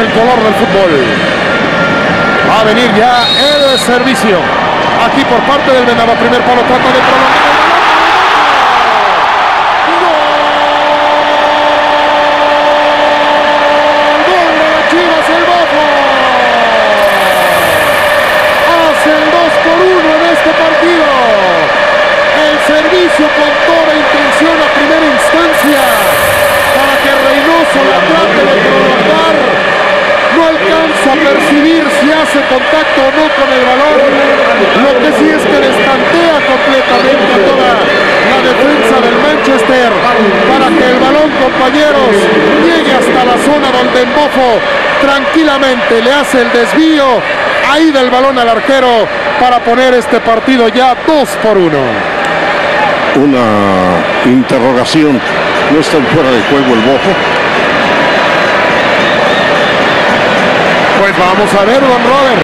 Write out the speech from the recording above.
el color del fútbol. Va a venir ya el servicio. Aquí por parte del Venaba. Primer palo trata de prolongar. servicio con toda intención a primera instancia para que Reynoso la trate de prolongar. No alcanza a percibir si hace contacto o no con el balón. Lo que sí es que destantea completamente toda la defensa del Manchester para que el balón, compañeros, llegue hasta la zona donde Mbofo tranquilamente le hace el desvío ahí del balón al arquero para poner este partido ya 2 por 1 una interrogación. ¿No está fuera de juego el bojo? Pues vamos a ver, don Robert.